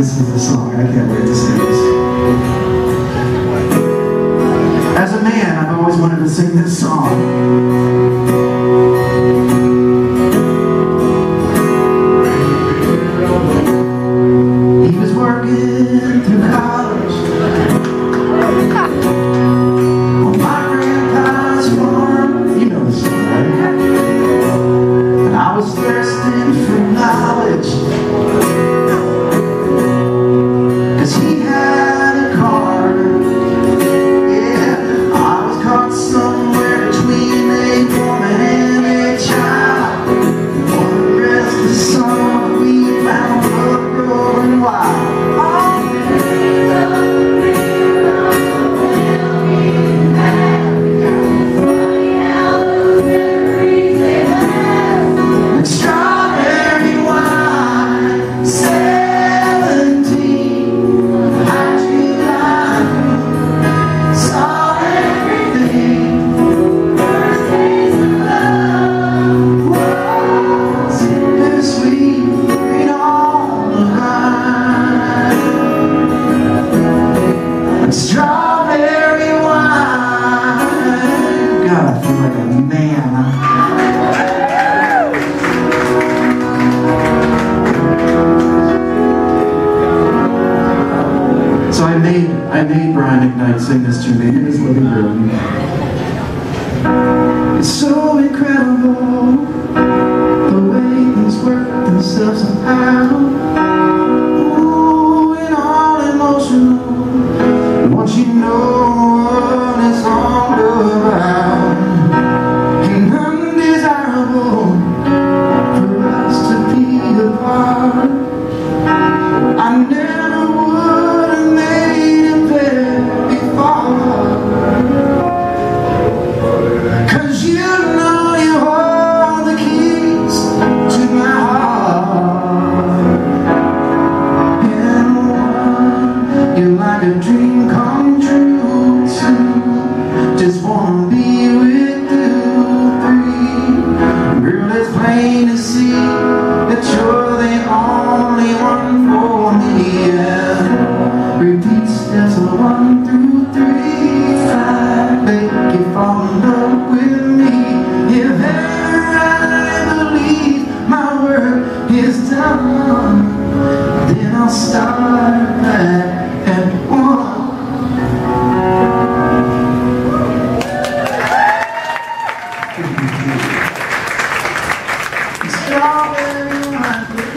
This is this song. I can't wait to sing this. As a man, I've always wanted to sing this song. strawberry wine. God, I feel like a man. So I made I made Brian McKnight sing this to me in his living room. It's so incredible the way these work themselves out.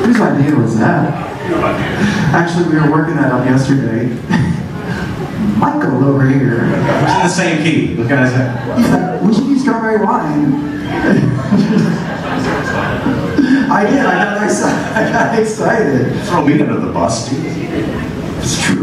Whose idea was that? Actually, we were working that on yesterday. Michael over here. Which is the same key. Look at his He's like, we should do strawberry wine. I did. I got excited. I got excited. Throw me under the bus, dude. It's true.